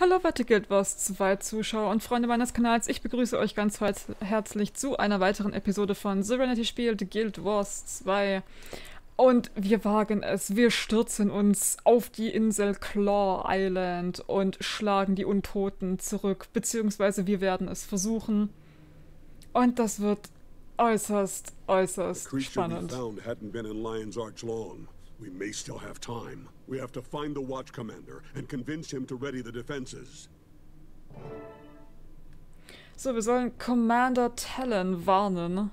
Hallo werte Guild Wars 2 Zuschauer und Freunde meines Kanals, ich begrüße euch ganz herzlich zu einer weiteren Episode von Serenity spielt Guild Wars 2. Und wir wagen es, wir stürzen uns auf die Insel Claw Island und schlagen die Untoten zurück, beziehungsweise wir werden es versuchen. Und das wird äußerst, äußerst spannend. We may still have time. We have to find the Watch Commander and convince him to ready the defenses. So, wir sollen Commander Talon warnen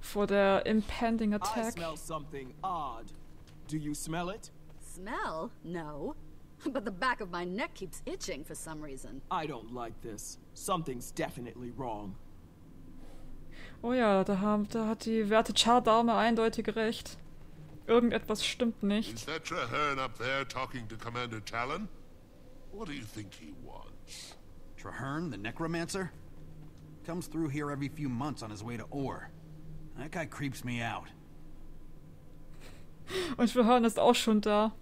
vor der impending attack. I smell something odd. Do you smell it? Smell? No. But the back of my neck keeps itching for some reason. I don't like this. Something's definitely wrong. Oh ja, da, haben, da hat die werte Char-Dame eindeutig recht. Irgendetwas stimmt nicht. Is that Traherne up there talking to Commander Talon? What do you think he wants? Traherne, the necromancer? Comes through here every few months on his way to Ore. That guy creeps me out. Und Traherne ist auch schon da.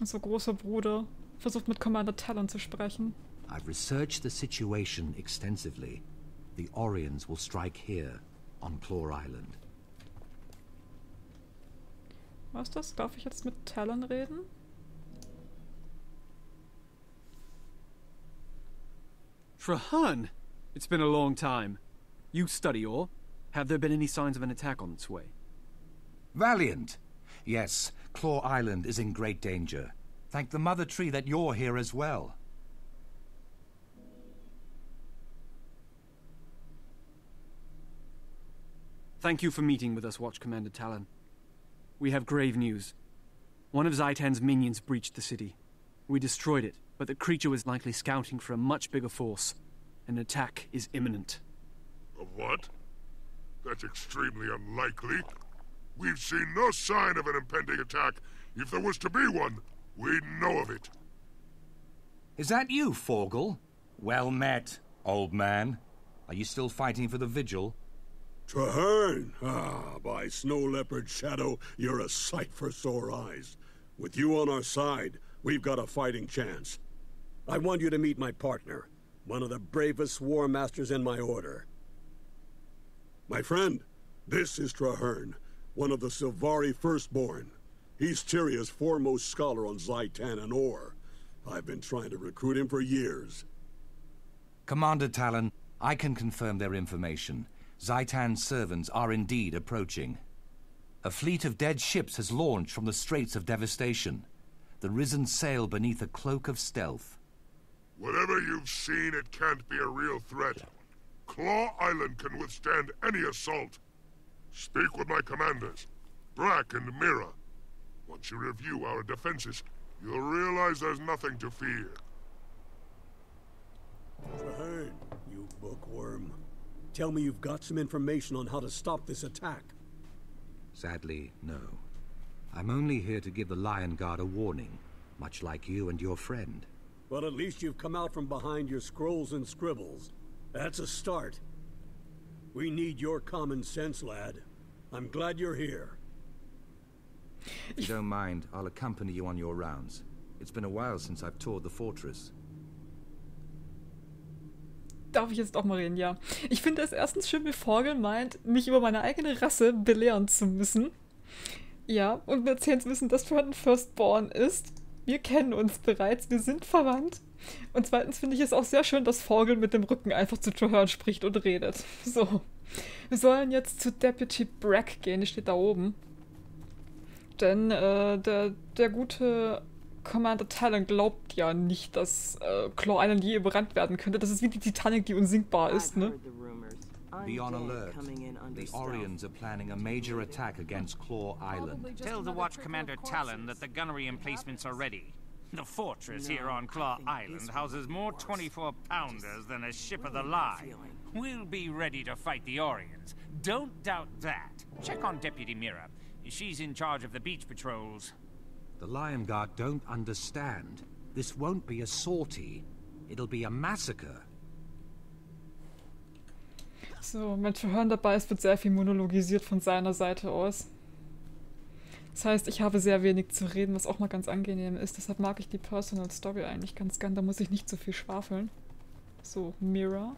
Unser großer Bruder versucht mit Commander Talon zu sprechen. I've researched the situation extensively. The Orions will strike here, on Claw Island. Was ist das? Darf ich jetzt mit Talon reden? Trahan! It's been a long time. You study all. Have there been any signs of an attack on its way? Valiant! Yes, Claw Island is in great danger. Thank the Mother Tree that you're here as well. Thank you for meeting with us, Watch Commander Talon. We have grave news. One of Zaitan's minions breached the city. We destroyed it, but the creature was likely scouting for a much bigger force. An attack is imminent. A what? That's extremely unlikely. We've seen no sign of an impending attack. If there was to be one, we'd know of it. Is that you, Forgel? Well met, old man. Are you still fighting for the Vigil? Traherne! Ah, by Snow Leopard Shadow, you're a sight for sore eyes. With you on our side, we've got a fighting chance. I want you to meet my partner, one of the bravest war masters in my order. My friend, this is Traherne, one of the Silvari Firstborn. He's Tyria's foremost scholar on Zaitan and Or. I've been trying to recruit him for years. Commander Talon, I can confirm their information. Zaitan's servants are indeed approaching. A fleet of dead ships has launched from the Straits of Devastation. The Risen sail beneath a cloak of stealth. Whatever you've seen, it can't be a real threat. Claw Island can withstand any assault. Speak with my commanders, Brack and Mira. Once you review our defenses, you'll realize there's nothing to fear. Traherne, you bookworm. Tell me you've got some information on how to stop this attack. Sadly, no. I'm only here to give the Lion Guard a warning, much like you and your friend. Well, at least you've come out from behind your scrolls and scribbles. That's a start. We need your common sense, lad. I'm glad you're here. If you don't mind, I'll accompany you on your rounds. It's been a while since I've toured the fortress. Darf ich jetzt auch mal reden, ja. Ich finde es erstens schön, wie Vorgel meint, mich über meine eigene Rasse belehren zu müssen. Ja, und mir erzählen zu müssen, dass Brandon Firstborn ist. Wir kennen uns bereits, wir sind verwandt. Und zweitens finde ich es auch sehr schön, dass Vorgel mit dem Rücken einfach zu Traherne spricht und redet. So. Wir sollen jetzt zu Deputy Brack gehen, die steht da oben. Denn äh, der, der gute Commander Talon glaubt ja nicht, dass äh, Claw Island je überrannt werden könnte. Das ist wie die Titanic, die unsinkbar ist, ne? Be on alert. The Orions are planning a major attack against Claw Island. Tell the Watch Commander Talon that the gunnery emplacements are ready. The fortress here on Claw Island houses more 24-pounders than a ship of the line. We'll be ready to fight the Orions. Don't doubt that. Check on Deputy Mira. She's in charge of the beach patrols. The Lion Guard don't understand. This won't be a sortie. It'll be a massacre. So, mit Verhören dabei ist, wird sehr viel monologisiert von seiner Seite aus. Das heißt, ich habe sehr wenig zu reden, was auch mal ganz angenehm ist. Deshalb mag ich die Personal Story eigentlich ganz gern. Da muss ich nicht so viel schwafeln. So, Mira.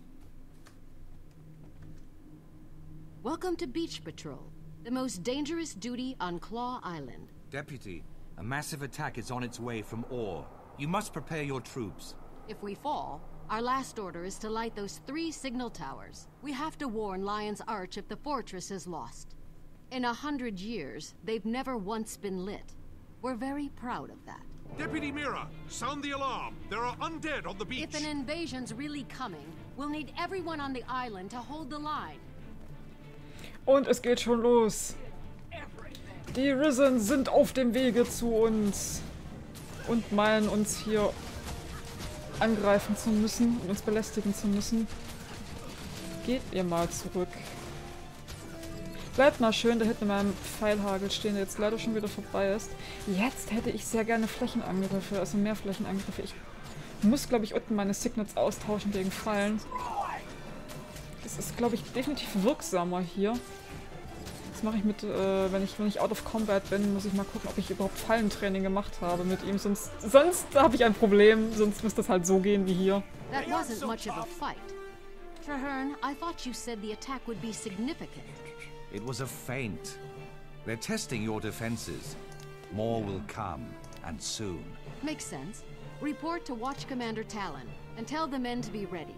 Welcome to Beach Patrol, the most dangerous duty on Claw Island. Deputy, a massive attack is on its way from Ore. You must prepare your troops. If we fall, our last order is to light those three signal towers. We have to warn Lion's Arch if the fortress is lost. In a hundred years, they've never once been lit. We're very proud of that. Deputy Mira, sound the alarm. There are undead on the beach. If an invasion's really coming, we'll need everyone on the island to hold the line. Und es geht schon los. Die Risen sind auf dem Wege zu uns. Und meinen uns hier angreifen zu müssen und uns belästigen zu müssen. Geht ihr mal zurück. Bleibt mal schön da hinten in meinem Pfeilhagel stehen, der jetzt leider schon wieder vorbei ist. Jetzt hätte ich sehr gerne Flächenangriffe, also mehr Flächenangriffe. Ich muss, glaube ich, unten meine Signets austauschen gegen Fallen. Das ist, glaube ich, definitiv wirksamer hier. Das mache ich mit, äh, wenn ich wenn ich out of combat bin, muss ich mal gucken, ob ich überhaupt Fallentraining gemacht habe mit ihm. Sonst, sonst habe ich ein Problem. Sonst müsste das halt so gehen wie hier. That wasn't much of a fight. Traherne, I thought you said the attack would be significant. It was a feint. They're testing your defenses. More will come, and soon. Makes sense. Report to Watch Commander Talon, and tell the men to be ready.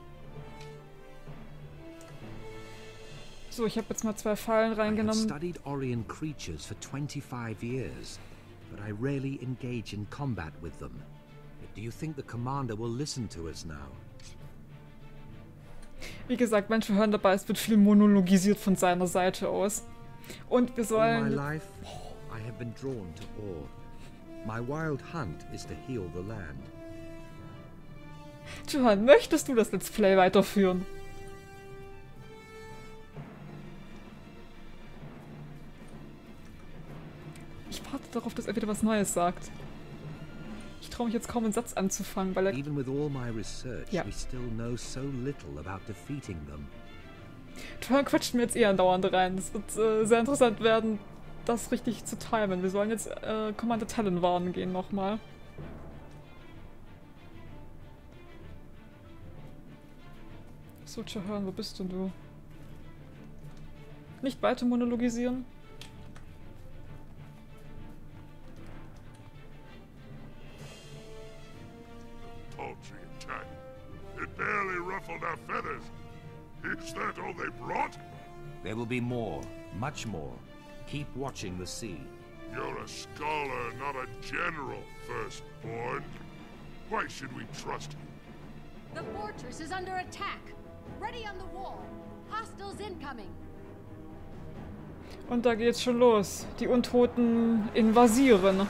So, ich habe jetzt mal zwei Fallen I reingenommen. studied Orion creatures for 25 years, but I rarely engage in combat with them. Do you think the commander will listen to us now? Wie gesagt, wenn Hören dabei ist, wird viel monologisiert von seiner Seite aus. Und wir All my sollen... life, I have been drawn to Ore. My wild hunt is to heal the land. Johann, möchtest du das Let's Play weiterführen? Darauf, dass er wieder was Neues sagt. Ich traue mich jetzt kaum einen Satz anzufangen, weil er... Even with all my research, Ja. we still know so little about defeating them. Johann quatscht mir jetzt eh andauernd rein. Es wird äh, sehr interessant werden, das richtig zu timen. Wir sollen jetzt äh, Commander Talon warnen gehen nochmal. So, Johann, wo bist denn du? Nicht weiter monologisieren? All they brought? There will be more, much more. Keep watching the sea. You're a scholar, not a general, firstborn. Why should we trust you? The fortress is under attack. Ready on the wall. Hostiles incoming. Und da geht's schon los. Die Untoten invasieren.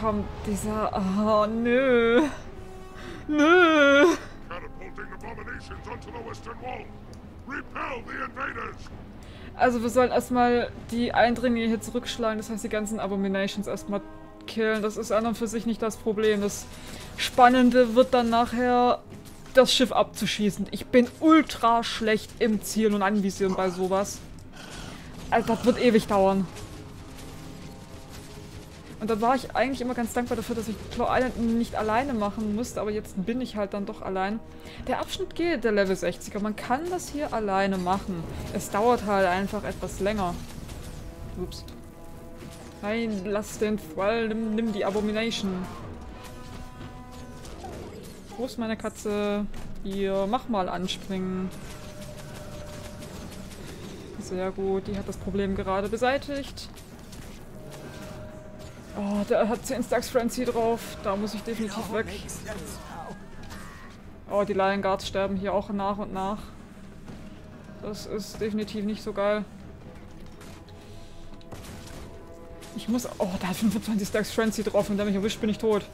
Kommt dieser... Oh, nö. Nö. Also wir sollen erstmal die Eindringlinge hier zurückschlagen. Das heißt, die ganzen Abominations erstmal killen. Das ist an und für sich nicht das Problem. Das Spannende wird dann nachher, das Schiff abzuschießen. Ich bin ultra schlecht im Zielen und Anvisieren bei sowas. Also das wird ewig dauern. Und da war ich eigentlich immer ganz dankbar dafür, dass ich Claw Island nicht alleine machen musste, aber jetzt bin ich halt dann doch allein. Der Abschnitt geht, der Level 60er. Man kann das hier alleine machen. Es dauert halt einfach etwas länger. Ups. Nein, lass den Fall, nimm, nimm die Abomination. Wo ist meine Katze? Hier, mach mal anspringen. Sehr gut, die hat das Problem gerade beseitigt. Oh, der hat 10 Stacks Frenzy drauf. Da muss ich definitiv weg. Oh, die Lion Guards sterben hier auch nach und nach. Das ist definitiv nicht so geil. Ich muss... Oh, da hat 25 Stacks Frenzy drauf und der mich erwischt, bin ich tot.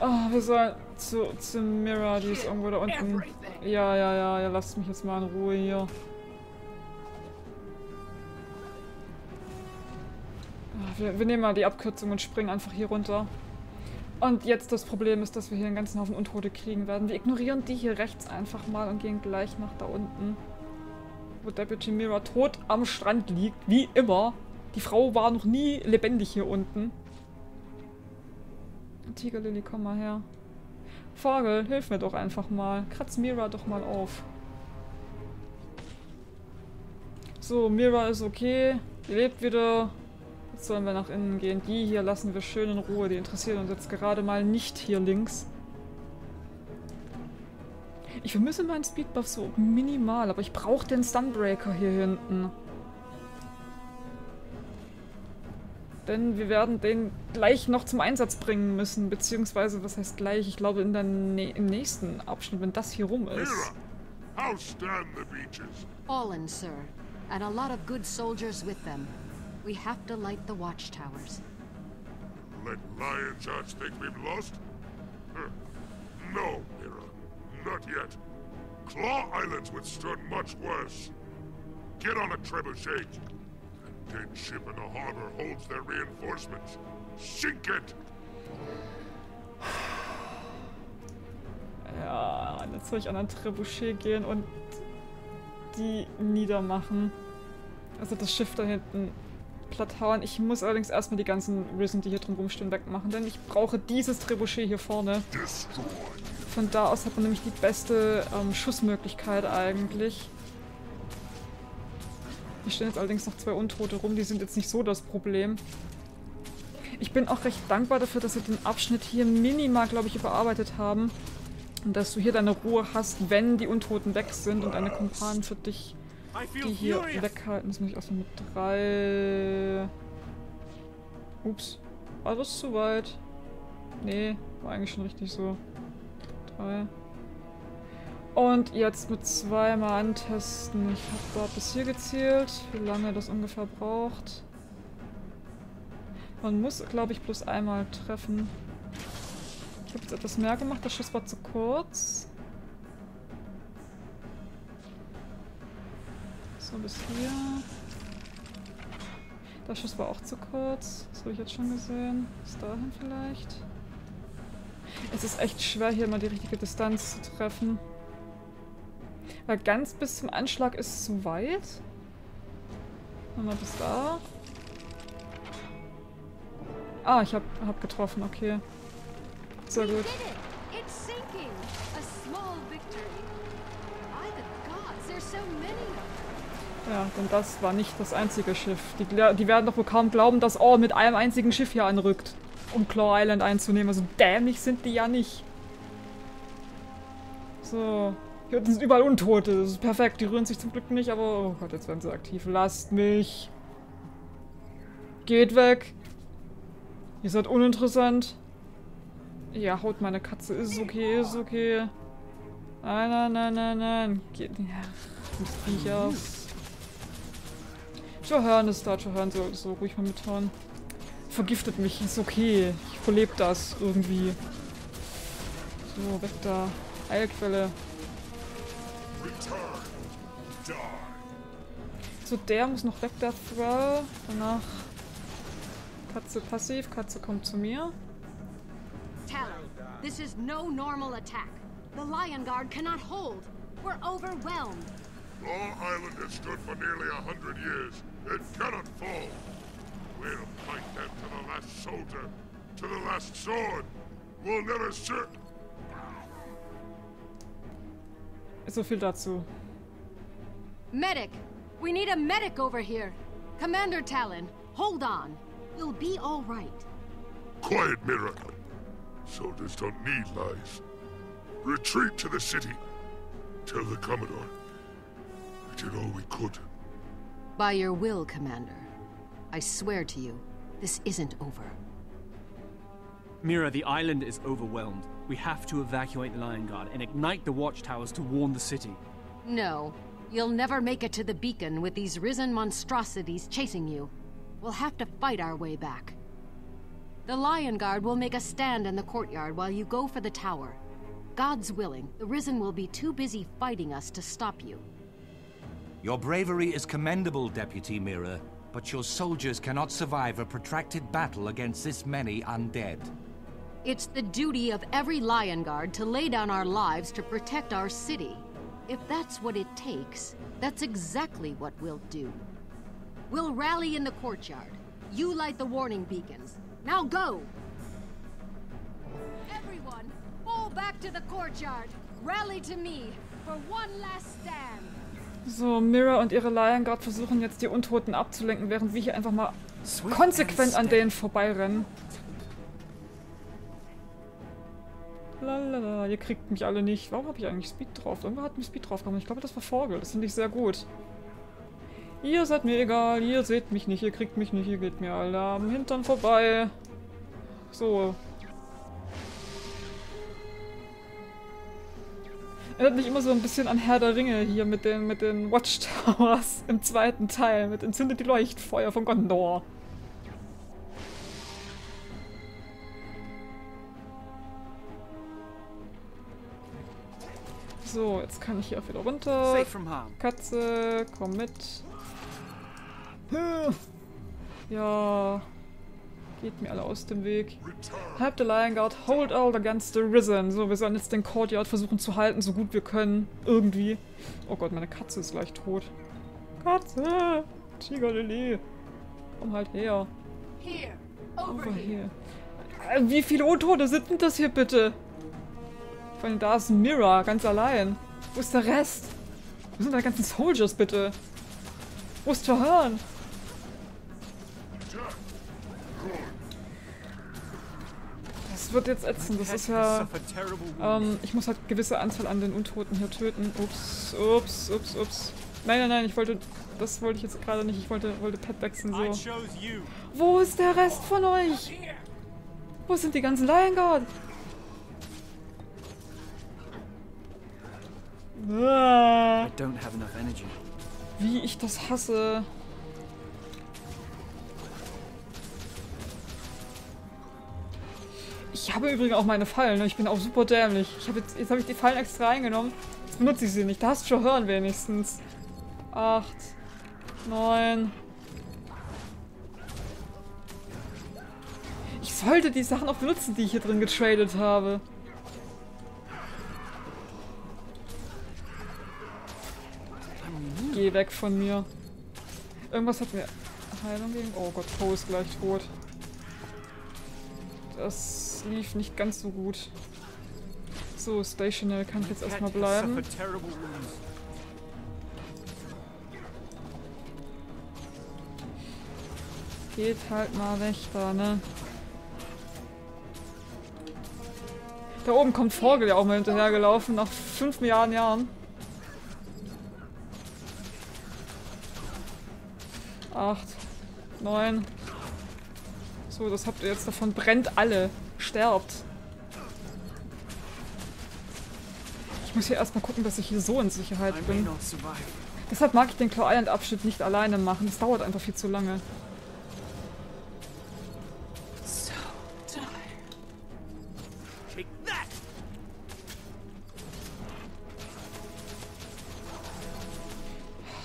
Oh, wir sollen zu, zu Mira, die ist irgendwo da unten. Ja, ja, ja, ja, lasst mich jetzt mal in Ruhe hier. Wir, wir nehmen mal die Abkürzung und springen einfach hier runter. Und jetzt das Problem ist, dass wir hier einen ganzen Haufen Untote kriegen werden. Wir ignorieren die hier rechts einfach mal und gehen gleich nach da unten. Wo Deputy Mira tot am Strand liegt. Wie immer. Die Frau war noch nie lebendig hier unten. Tigerlily, komm mal her. Vogel, hilf mir doch einfach mal. Kratz Mira doch mal auf. So, Mira ist okay. Die lebt wieder. Sollen wir nach innen gehen. Die hier lassen wir schön in Ruhe. Die interessieren uns jetzt gerade mal nicht hier links. Ich vermisse meinen Speedbuff so minimal, aber ich brauche den Stunbreaker hier hinten. Denn wir werden den gleich noch zum Einsatz bringen müssen, beziehungsweise, was heißt gleich? Ich glaube in der im nächsten Abschnitt, wenn das hier rum ist. How stand the beaches? Fallen, sir. And a lot of good soldiers with them. We have to light the watchtowers. Let Lion's Arch think we've lost? No, Mira. Not yet. Claw Island's withstood much worse. Get on a trebuchet. That dead ship in the harbor holds their reinforcements. Sink it! Ja, jetzt soll ich an ein Trebuchet gehen und die niedermachen. Also das Schiff da hinten platt hauen. Ich muss allerdings erstmal die ganzen Risen, die hier drum rumstehen, wegmachen, denn ich brauche dieses Trebuchet hier vorne. Von da aus hat man nämlich die beste ähm, Schussmöglichkeit eigentlich. Hier stehen jetzt allerdings noch zwei Untote rum, die sind jetzt nicht so das Problem. Ich bin auch recht dankbar dafür, dass sie den Abschnitt hier minimal, glaube ich, überarbeitet haben. Und dass du hier deine Ruhe hast, wenn die Untoten weg sind und deine Kumpanen für dich die hier weghalten. Muss ich erstmal mit drei... Ups. War das zu weit? Nee, war eigentlich schon richtig so. Drei. Und jetzt mit zweimal antesten. Ich habe da bis hier gezielt, wie lange das ungefähr braucht. Man muss, glaube ich, bloß einmal treffen. Ich habe jetzt etwas mehr gemacht, der Schuss war zu kurz. So, bis hier. Der Schuss war auch zu kurz. Das habe ich jetzt schon gesehen. Bis dahin vielleicht. Es ist echt schwer, hier mal die richtige Distanz zu treffen. Weil ganz bis zum Anschlag ist zu weit. Nochmal bis da. Ah, ich hab, hab getroffen, okay. Sehr gut. It's sinking. A small victory. By the gods, there's so many. Ja, denn das war nicht das einzige Schiff. Die, die werden doch wohl kaum glauben, dass Orr mit einem einzigen Schiff hier anrückt, um Claw Island einzunehmen. Also dämlich sind die ja nicht. So. Hier unten sind überall Untote. Das ist perfekt. Die rühren sich zum Glück nicht, aber... Oh Gott, jetzt werden sie aktiv. Lasst mich. Geht weg. Ihr seid uninteressant. Ja, haut meine Katze. Ist okay, ist okay. Nein, nein, nein, nein, nein. Geht... Ja, Viecher. Johan ist da. Johan soll so ruhig mal mithauen. Vergiftet mich. Ist okay. Ich verlebe das irgendwie. So, weg da. Heilquelle. So, der muss noch weg, der Thrall. Danach Katze passiv. Katze kommt zu mir. Talon, this is no normal attack. The Lion Guard cannot hold. We're overwhelmed. Law Island has stood for nearly a hundred years. It cannot fall. We'll fight them to the last soldier, to the last sword. We'll never ser- So viel dazu. Medic! We need a medic over here. Commander Talon, hold on. You'll be all right. Quiet, Mira. Soldiers don't need lies. Retreat to the city. Tell the Commodore. We did all we could. By your will, Commander. I swear to you, this isn't over. Mira, the island is overwhelmed. We have to evacuate the Lion Guard and ignite the watchtowers to warn the city. No, you'll never make it to the beacon with these risen monstrosities chasing you. We'll have to fight our way back. The Lion Guard will make a stand in the courtyard while you go for the tower. God's willing, the Risen will be too busy fighting us to stop you. Your bravery is commendable, Deputy Mira, but your soldiers cannot survive a protracted battle against this many undead. It's the duty of every Lion Guard to lay down our lives to protect our city. If that's what it takes, that's exactly what we'll do. We'll rally in the courtyard. You light the warning beacons. Now go! Everyone, fall back to the courtyard. Rally to me for one last stand. So, Mira und ihre Lion Guard versuchen jetzt die Untoten abzulenken, während wir hier einfach mal konsequent an denen vorbeirennen. Lalala, ihr kriegt mich alle nicht. Warum habe ich eigentlich Speed drauf? Irgendwer hat mir Speed drauf gemacht. Ich glaube, das war Vogel. Das finde ich sehr gut. Ihr seid mir egal. Ihr seht mich nicht. Ihr kriegt mich nicht. Ihr geht mir alle am Hintern vorbei. So. Erinnert mich immer so ein bisschen an Herr der Ringe hier mit den, mit den Watchtowers im zweiten Teil. Mit Entzündet die Leuchtfeuer von Gondor. So, jetzt kann ich hier auch wieder runter. Katze, komm mit. Ja. Geht mir alle aus dem Weg. Help the Lion Guard, hold all against the Risen. So, wir sollen jetzt den Courtyard versuchen zu halten, so gut wir können. Irgendwie. Oh Gott, meine Katze ist gleich tot. Katze! Tigerlily. Komm halt her. Here, Over here. Äh, Wie viele Untote sind denn das hier bitte? Vor allem da ist ein Mirror, ganz allein. Wo ist der Rest? Wo sind die ganzen Soldiers bitte? Wo ist Verhören? Das wird jetzt ätzend. Das ist ja... Ähm, ich muss halt gewisse Anzahl an den Untoten hier töten. Ups, ups, ups, ups. Nein, nein, nein, ich wollte... Das wollte ich jetzt gerade nicht. Ich wollte, wollte Pet wechseln, so. Wo ist der Rest von euch? Wo sind die ganzen Lion Guard? Ah, wie ich das hasse. Ich habe übrigens auch meine Fallen, ne? ich bin auch super dämlich. Ich habe jetzt jetzt habe ich die Fallen extra eingenommen. Jetzt benutze ich sie nicht. Da hast du schon hören wenigstens. Acht, neun. Ich sollte die Sachen auch benutzen, die ich hier drin getradet habe. Geh weg von mir. Irgendwas hat mir Heilung gegen. Oh Gott, Poe ist gleich tot. Das lief nicht ganz so gut. So, stationary kann ich jetzt erstmal bleiben. Geht halt mal weg da, ne? Da oben kommt Vogel ja auch mal hinterhergelaufen, nach 5 Milliarden Jahren. Acht, neun. So, das habt ihr jetzt davon. Brennt alle. Sterbt. Ich muss hier erstmal gucken, dass ich hier so in Sicherheit bin. Deshalb mag ich den Claw Island Abschnitt nicht alleine machen. Das dauert einfach viel zu lange.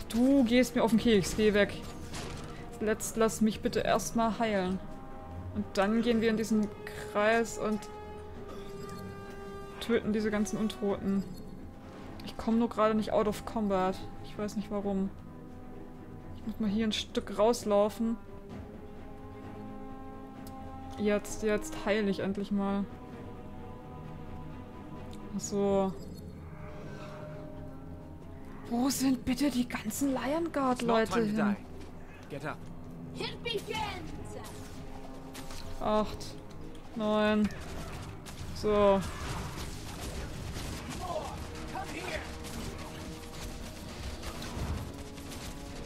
Du gehst mir auf den Keks, geh weg. Letzt lass mich bitte erstmal heilen. Und dann gehen wir in diesen Kreis und töten diese ganzen Untoten. Ich komme nur gerade nicht out of combat. Ich weiß nicht warum. Ich muss mal hier ein Stück rauslaufen. Jetzt, jetzt heile ich endlich mal. So. Wo sind bitte die ganzen Lion Guard Leute hin? Get up. Acht, neun. So.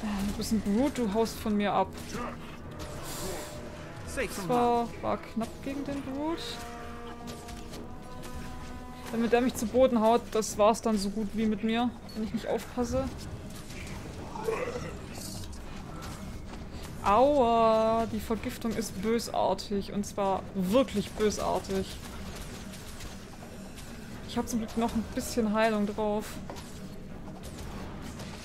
Äh, Du bist ein Brute, du haust von mir ab. Das war, war knapp gegen den Brute. Wenn mit der mich zu Boden haut, das war's dann so gut wie mit mir, wenn ich nicht aufpasse. Aua, die Vergiftung ist bösartig und zwar wirklich bösartig. Ich habe zum Glück noch ein bisschen Heilung drauf.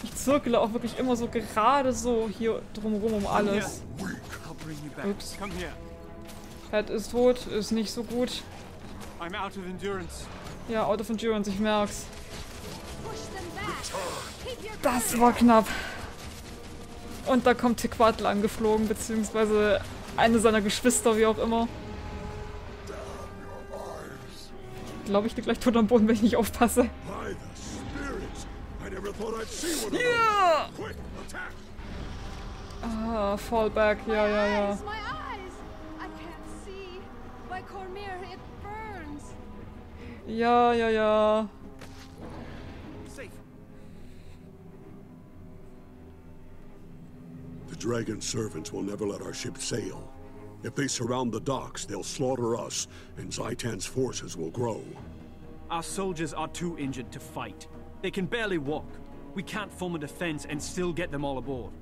Ich zirkle auch wirklich immer so gerade so hier drumherum um alles. Ups. Pat ist tot, ist nicht so gut. I'm out of endurance. Ja, out of endurance, ich merk's. Das war knapp. Und da kommt Tequatl angeflogen, beziehungsweise eine seiner Geschwister, wie auch immer. Glaube ich, dir gleich tot am Boden, wenn ich nicht aufpasse. Ja! Ah, Fallback, ja, ja, ja. Ja, ja, ja. The Dragon's servants will never let our ship sail. If they surround the docks, they'll slaughter us, and Zaitan's forces will grow. Our soldiers are too injured to fight. They can barely walk. We can't form a defense and still get them all aboard.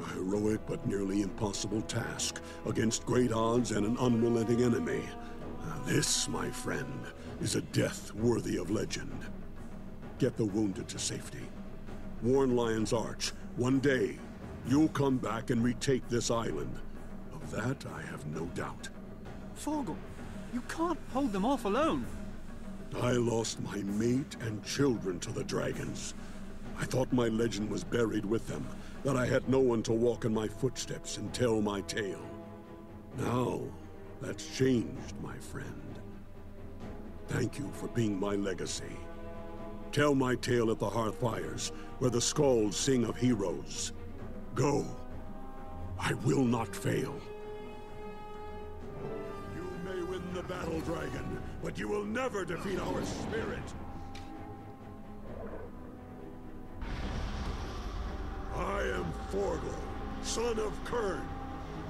A heroic but nearly impossible task against great odds and an unrelenting enemy. Ah, this, my friend, is a death worthy of legend. Get the wounded to safety. Warn Lion's Arch. One day, you'll come back and retake this island. Of that, I have no doubt. Fogel, you can't hold them off alone. I lost my mate and children to the dragons. I thought my legend was buried with them, that I had no one to walk in my footsteps and tell my tale. Now, that's changed, my friend. Thank you for being my legacy. Tell my tale at the Hearthfires, where the Skalds sing of heroes. Go. I will not fail. You may win the battle, dragon, but you will never defeat our spirit. I am Forgel, son of Kern.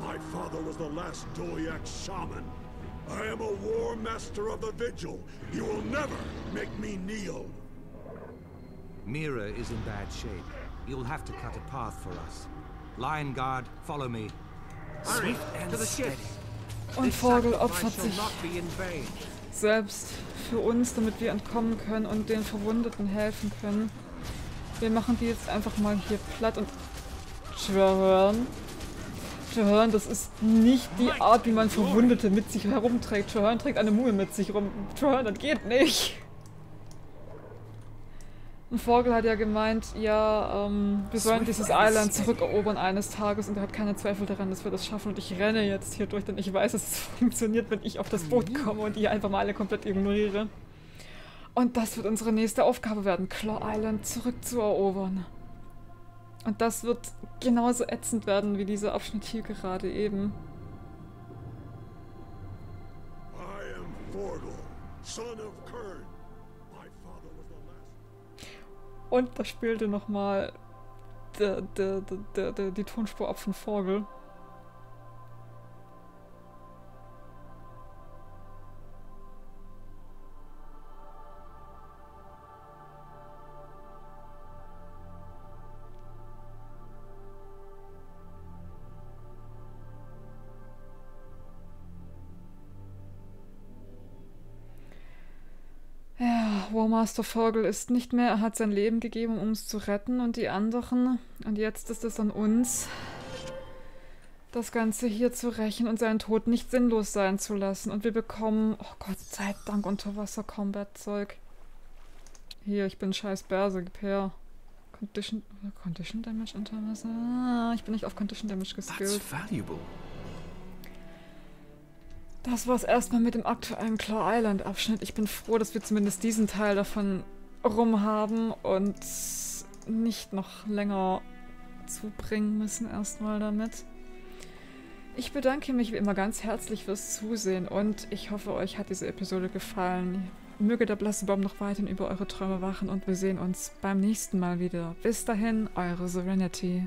My father was the last Dolyak shaman. I am a war master of the Vigil. You will never make me kneel. Mira is in bad shape. You'll have to cut a path for us. Lion Guard, follow me. To the ship. Und Vogel opfert sich selbst für uns, damit wir entkommen können und den Verwundeten helfen können. Wir machen die jetzt einfach mal hier platt und Trahern. Trahern, das ist nicht die Art, wie man Verwundete mit sich herumträgt. Trahern trägt eine Mumie mit sich rum. Trahern, das geht nicht. Ein Vogel hat ja gemeint, ja, ähm, wir sollen dieses Island zurückerobern eines Tages und er hat keine Zweifel daran, dass wir das schaffen und ich renne jetzt hier durch, denn ich weiß, dass es funktioniert, wenn ich auf das Boot komme und die einfach mal alle komplett ignoriere. Und das wird unsere nächste Aufgabe werden, Claw Island zurückzuerobern. Und das wird genauso ätzend werden wie dieser Abschnitt hier gerade eben. I am Forgel, son of Kern. Und da spielte nochmal die Tonspur ab von Vogel. Ja, Warmaster Vogel ist nicht mehr. Er hat sein Leben gegeben, um uns zu retten und die anderen. Und jetzt ist es an uns, das Ganze hier zu rächen und seinen Tod nicht sinnlos sein zu lassen. Und wir bekommen, oh Gott sei Dank, Unterwasser-Combat-Zeug. Hier, ich bin scheiß Berserk, Per. Condition, Condition Damage unter Wasser. Ah, ich bin nicht auf Condition Damage geskillt. valuable. Das war's erstmal mit dem aktuellen Claw Island Abschnitt. Ich bin froh, dass wir zumindest diesen Teil davon rum haben und nicht noch länger zubringen müssen erstmal damit. Ich bedanke mich wie immer ganz herzlich fürs Zusehen und ich hoffe, euch hat diese Episode gefallen. Möge der blasse Baum noch weiterhin über eure Träume wachen und wir sehen uns beim nächsten Mal wieder. Bis dahin, eure Serenity.